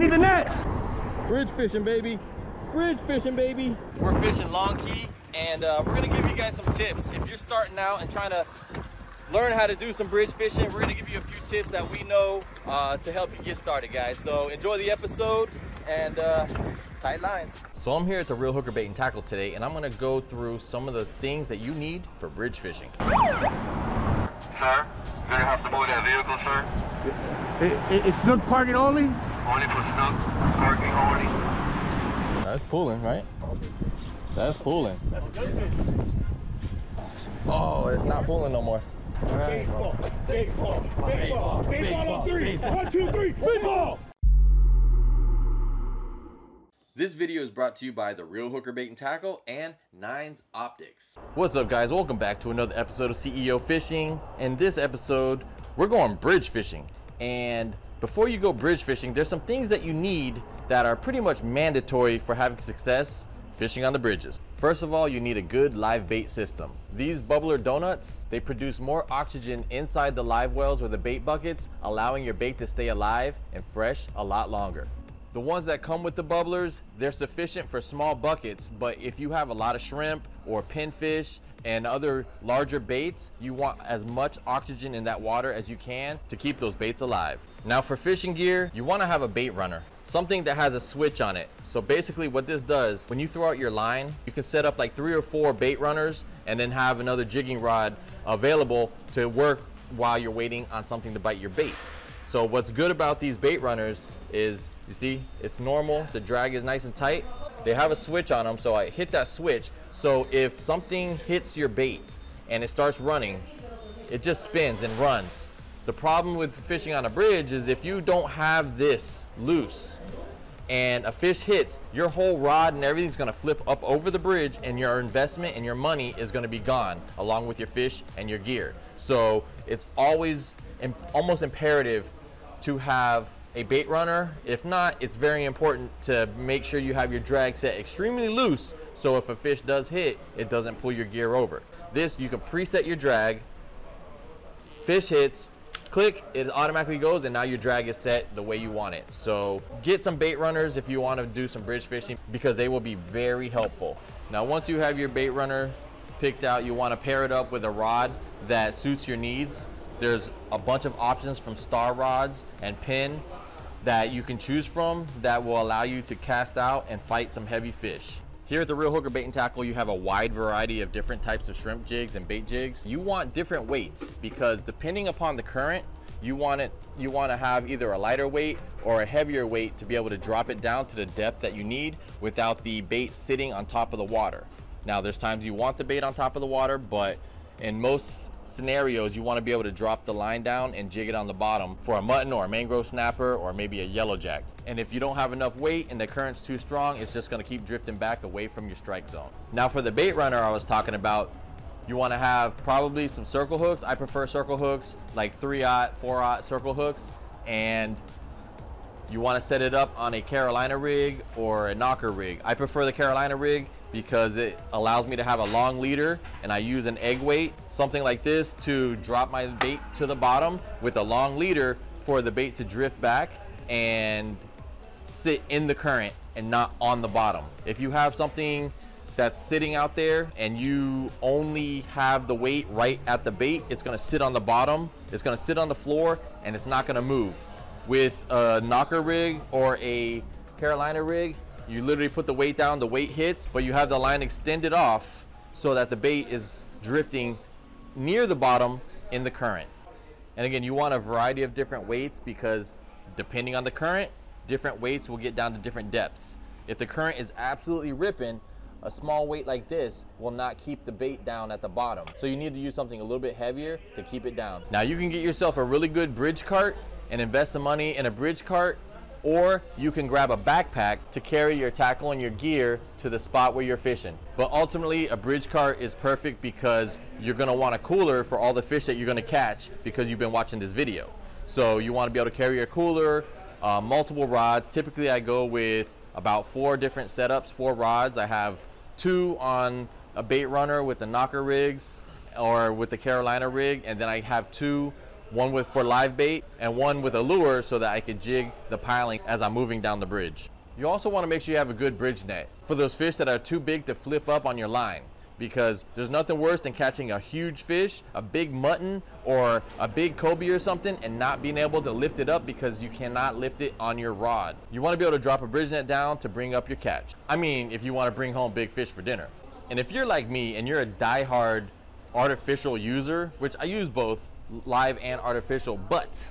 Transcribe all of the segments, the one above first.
need the net. Bridge fishing, baby. Bridge fishing, baby. We're fishing Long Key, and uh, we're gonna give you guys some tips. If you're starting out and trying to learn how to do some bridge fishing, we're gonna give you a few tips that we know uh, to help you get started, guys. So enjoy the episode and uh, tight lines. So I'm here at the Reel Hooker Bait and Tackle today, and I'm gonna go through some of the things that you need for bridge fishing. Sir, you're gonna have to move that vehicle, sir. It, it, it's snook parking only. Only for snook, parking only. That's pulling, right? That's pulling. Oh, it's not pulling no more. Big ball, big ball, big ball, big ball on three. One, two, three, big ball. This video is brought to you by The Reel Hooker Bait and Tackle and Nines Optics. What's up guys? Welcome back to another episode of CEO Fishing. In this episode, we're going bridge fishing. And before you go bridge fishing, there's some things that you need that are pretty much mandatory for having success fishing on the bridges. First of all, you need a good live bait system. These bubbler donuts, they produce more oxygen inside the live wells or the bait buckets, allowing your bait to stay alive and fresh a lot longer. The ones that come with the bubblers, they're sufficient for small buckets, but if you have a lot of shrimp or pinfish and other larger baits, you want as much oxygen in that water as you can to keep those baits alive. Now for fishing gear, you wanna have a bait runner, something that has a switch on it. So basically what this does, when you throw out your line, you can set up like three or four bait runners and then have another jigging rod available to work while you're waiting on something to bite your bait. So what's good about these bait runners is, you see, it's normal, the drag is nice and tight. They have a switch on them, so I hit that switch. So if something hits your bait and it starts running, it just spins and runs. The problem with fishing on a bridge is if you don't have this loose and a fish hits, your whole rod and everything's gonna flip up over the bridge and your investment and your money is gonna be gone along with your fish and your gear. So it's always almost imperative to have a bait runner. If not, it's very important to make sure you have your drag set extremely loose so if a fish does hit, it doesn't pull your gear over. This, you can preset your drag, fish hits, click, it automatically goes and now your drag is set the way you want it. So get some bait runners if you want to do some bridge fishing because they will be very helpful. Now once you have your bait runner picked out, you want to pair it up with a rod that suits your needs. There's a bunch of options from star rods and Penn that you can choose from that will allow you to cast out and fight some heavy fish. Here at the Reel Hooker Bait and Tackle, you have a wide variety of different types of shrimp jigs and bait jigs. You want different weights because depending upon the current, you want it you want to have either a lighter weight or a heavier weight to be able to drop it down to the depth that you need without the bait sitting on top of the water. Now there's times you want the bait on top of the water, but in most scenarios, you want to be able to drop the line down and jig it on the bottom for a mutton or a mangrove snapper or maybe a yellow jack. And if you don't have enough weight and the current's too strong, it's just going to keep drifting back away from your strike zone. Now for the bait runner I was talking about, you want to have probably some circle hooks. I prefer circle hooks, like 3-aught, 4-aught circle hooks. And you want to set it up on a Carolina rig or a knocker rig. I prefer the Carolina rig because it allows me to have a long leader and I use an egg weight, something like this to drop my bait to the bottom with a long leader for the bait to drift back and sit in the current and not on the bottom. If you have something that's sitting out there and you only have the weight right at the bait, it's gonna sit on the bottom, it's gonna sit on the floor and it's not gonna move. With a knocker rig or a Carolina rig, you literally put the weight down, the weight hits, but you have the line extended off so that the bait is drifting near the bottom in the current. And again, you want a variety of different weights because depending on the current, different weights will get down to different depths. If the current is absolutely ripping, a small weight like this will not keep the bait down at the bottom. So you need to use something a little bit heavier to keep it down. Now you can get yourself a really good bridge cart and invest some money in a bridge cart or you can grab a backpack to carry your tackle and your gear to the spot where you're fishing. But ultimately, a bridge cart is perfect because you're gonna want a cooler for all the fish that you're gonna catch because you've been watching this video. So you wanna be able to carry your cooler, uh, multiple rods. Typically I go with about four different setups, four rods. I have two on a bait runner with the knocker rigs or with the Carolina rig, and then I have two one with for live bait and one with a lure so that I could jig the piling as I'm moving down the bridge. You also want to make sure you have a good bridge net for those fish that are too big to flip up on your line because there's nothing worse than catching a huge fish, a big mutton or a big cobia or something and not being able to lift it up because you cannot lift it on your rod. You want to be able to drop a bridge net down to bring up your catch. I mean, if you want to bring home big fish for dinner. And if you're like me and you're a die-hard artificial user, which I use both live and artificial, but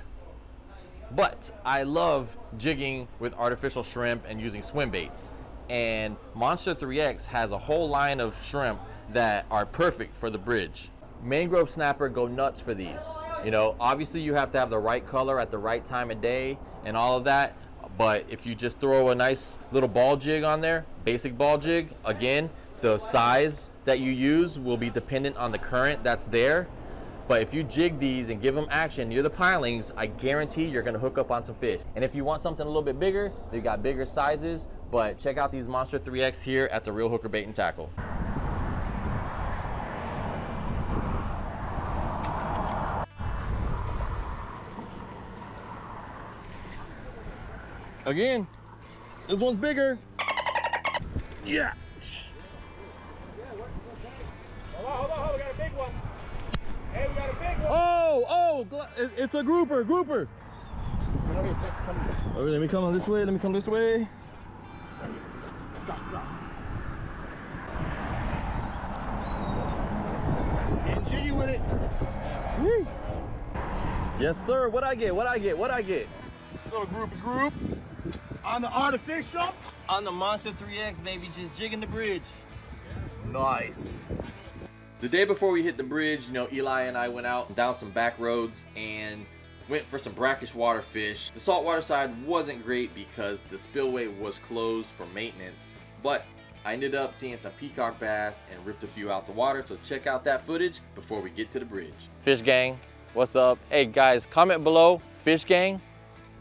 but I love jigging with artificial shrimp and using swim baits. And Monster 3X has a whole line of shrimp that are perfect for the bridge. Mangrove snapper go nuts for these. You know, obviously you have to have the right color at the right time of day and all of that. But if you just throw a nice little ball jig on there, basic ball jig, again, the size that you use will be dependent on the current that's there. But if you jig these and give them action near the pilings, I guarantee you're gonna hook up on some fish. And if you want something a little bit bigger, they've got bigger sizes, but check out these Monster 3X here at the Reel Hooker Bait and Tackle. Again, this one's bigger. Yeah. Hold on, hold on, hold on. We got a big one. Hey, we got a big one. Oh, oh, it's a grouper, grouper. Oh, let me come on this way, let me come this way. Getting jiggy with it. Yee. Yes, sir. What I get? What I get? What I get? Little groupy group. On the artificial. On the Monster 3X, baby, just jigging the bridge. Nice. The day before we hit the bridge, you know, Eli and I went out down some back roads and went for some brackish water fish. The saltwater side wasn't great because the spillway was closed for maintenance, but I ended up seeing some peacock bass and ripped a few out the water, so check out that footage before we get to the bridge. Fish gang, what's up? Hey guys, comment below, fish gang,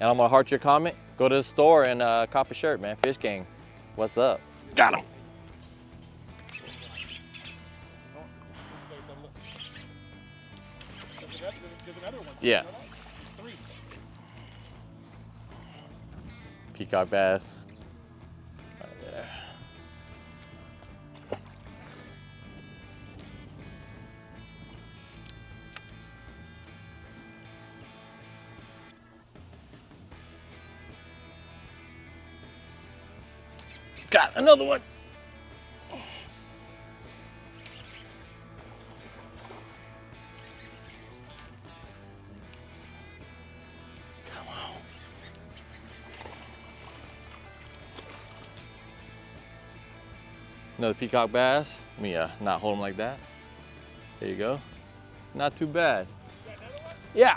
and I'm gonna heart your comment. Go to the store and uh, cop a shirt, man. Fish gang, what's up? Got him. Yeah. Peacock bass. Got another one. Another peacock bass. Let me uh, not hold them like that. There you go. Not too bad. Yeah.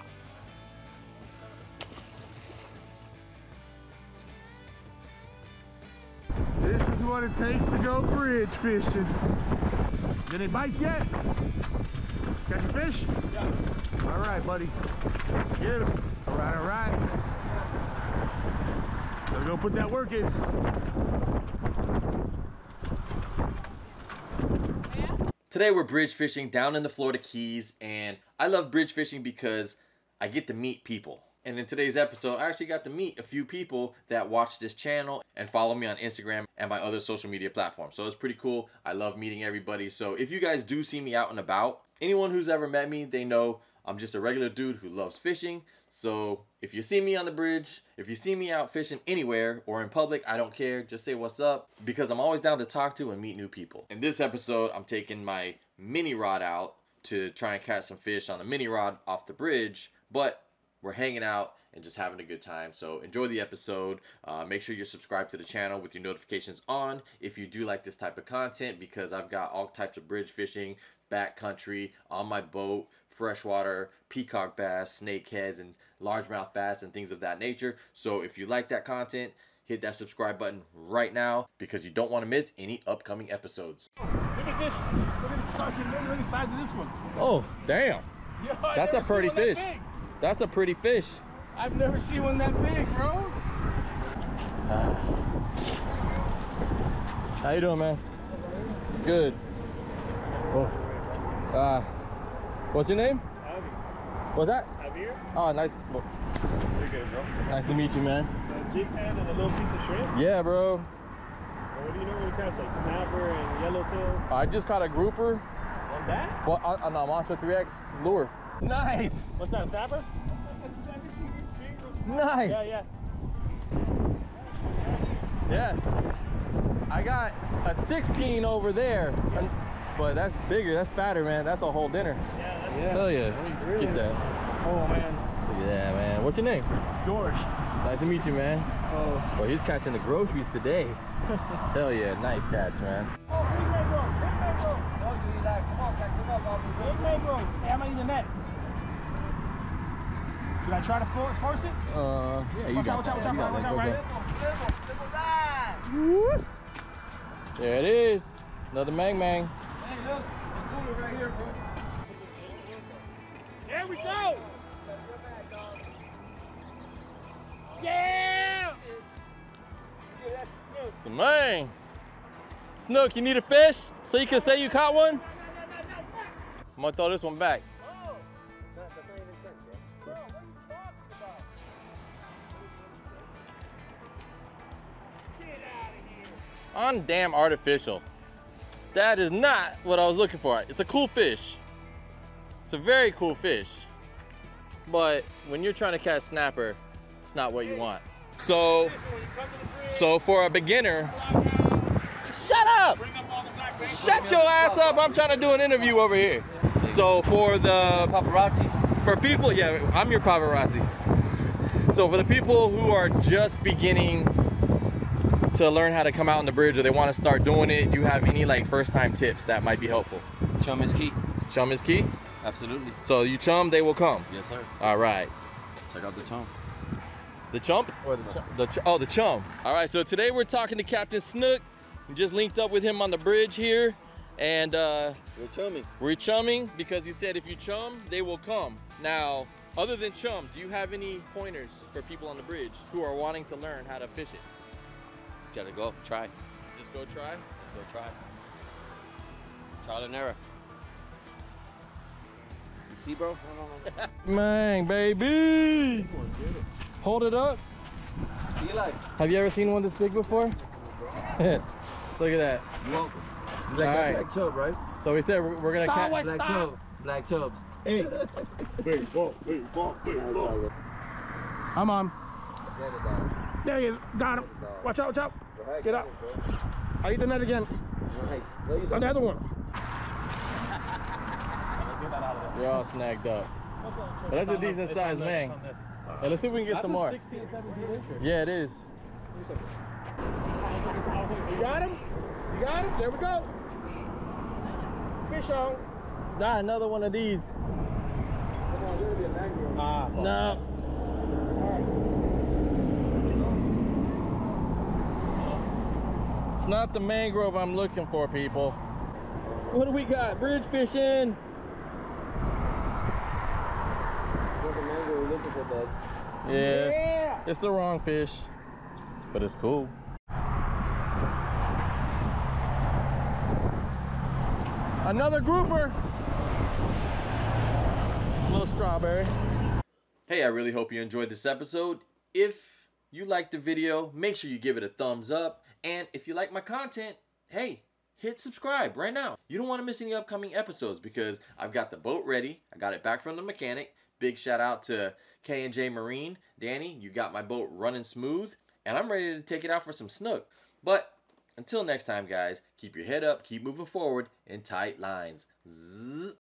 This is what it takes to go bridge fishing. Did it bite yet? Catch a fish? Yeah. All right, buddy. Get him. All right, all right. Gotta go put that work in. Today we're bridge fishing down in the Florida Keys, and I love bridge fishing because I get to meet people. And in today's episode, I actually got to meet a few people that watch this channel and follow me on Instagram and my other social media platforms. So it's pretty cool. I love meeting everybody. So if you guys do see me out and about, anyone who's ever met me, they know I'm just a regular dude who loves fishing. So if you see me on the bridge, if you see me out fishing anywhere or in public, I don't care. Just say what's up because I'm always down to talk to and meet new people. In this episode, I'm taking my mini rod out to try and catch some fish on the mini rod off the bridge, but we're hanging out and just having a good time. So enjoy the episode. Uh, make sure you're subscribed to the channel with your notifications on if you do like this type of content because I've got all types of bridge fishing, backcountry, on my boat, freshwater, peacock bass, snakeheads, and largemouth bass and things of that nature. So if you like that content, hit that subscribe button right now because you don't want to miss any upcoming episodes. Look at this. Look at the size, look at the size of this one. Oh, damn. Yo, That's a pretty one that fish. That's a pretty fish. I've never seen one that big, bro. How you doing, man? Good. Oh. Uh, what's your name? What's that? Javier? Oh, nice. You're good, bro. Nice to meet you, man. So jig head and a little piece of shrimp. Yeah, bro. Well, what do you normally catch? Like snapper and yellowtails? I just caught a grouper, On that? but on, on a Monster 3X lure. Nice. What's that, snapper? Nice. Yeah, yeah. Yeah. I got a 16 over there, and- but that's bigger. That's fatter, man. That's a whole dinner. Yeah, that's Hell yeah. Let me Get that. Oh, man. Look at that, man. What's your name? George. Nice to meet you, man. Oh. Well, he's catching the groceries today. Hell yeah, nice catch, man. Oh, big mango. Big mango. Big mango. Hey, I'm gonna eat the net. Should I try to force, force it? Uh, yeah, you Watch got out, watch that. out, watch out, that. watch out, go. There it is. Another mang mang. There we go. Yeah. It's a. Snook, you need a fish so you can say you caught one? I'm gonna throw this one back. On damn artificial. That is not what I was looking for. It's a cool fish. It's a very cool fish. But when you're trying to catch snapper, it's not what you want. So, so for a beginner, shut up! Shut your ass up! I'm trying to do an interview over here. So for the Paparazzi. for people, yeah, I'm your paparazzi. So for the people who are just beginning to learn how to come out on the bridge or they want to start doing it, you have any like first time tips that might be helpful? Chum is key. Chum is key. Absolutely. So you chum, they will come. Yes, sir. All right. Check out the chum. The chump or the chum? The ch- oh, the chum. All right. So today we're talking to Captain Snook. We just linked up with him on the bridge here, and uh, We're chumming. we're chumming because he said if you chum, they will come. Now, other than chum, do you have any pointers for people on the bridge who are wanting to learn how to fish it? Just gotta go. Try. Just go try. Let's go try. Trial and error. You see, bro? Man, baby. Hold it up. See like? Have you ever seen one this big before? Look at that. You welcome. All right. black chub, right? So we said we're, we're gonna catch. Southwest Black style. chub. Black chubs. Hey. Big ball, big ball, big ball. I'm on. There he is. Got him. Watch out, watch out. Get up. I eat the net again. Nice. No, you. Another one. You're all snagged up. But that's a decent sized man. Hey, let's see if we can get some more. 16, 17 incher. Yeah, it is. You got him? You got him? There we go. Fish on. Ah, another one of these. Ah, No. It's not the mangrove I'm looking for, people. What do we got? Bridge fishing. Yeah, yeah. it's the wrong fish, but it's cool. Another grouper. Little strawberry. Hey, I really hope you enjoyed this episode. If you liked the video, make sure you give it a thumbs up. And if you like my content, hey, hit subscribe right now. You don't want to miss any upcoming episodes because I've got the boat ready. I got it back from the mechanic. Big shout out to K&J Marine. Danny, you got my boat running smooth. And I'm ready to take it out for some snook. But until next time, guys, keep your head up, keep moving forward in tight lines. Zzz.